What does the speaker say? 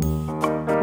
Música